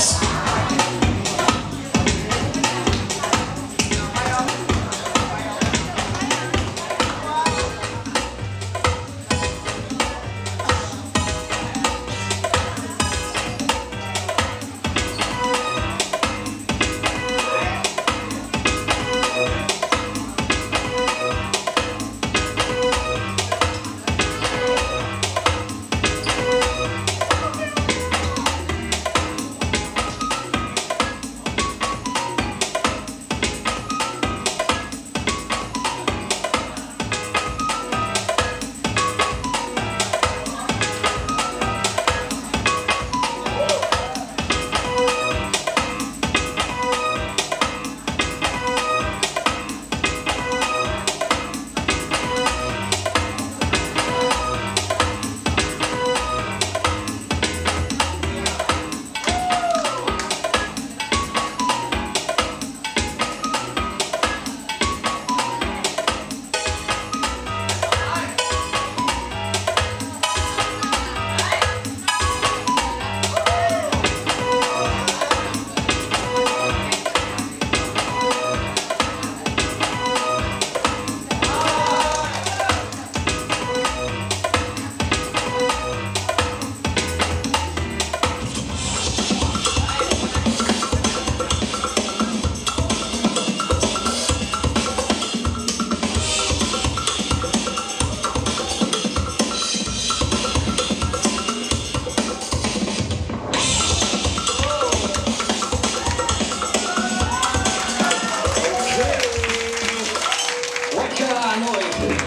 Peace. Aquela noite.